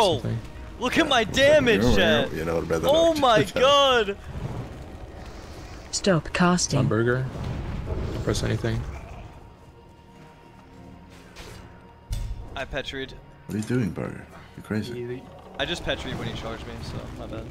Bro, look at my damage, chat. You know better Oh my god. Stop casting. burger. Don't press anything. I petried. What are you doing, Burger? You're crazy. I just petried when he charged me, so my bad.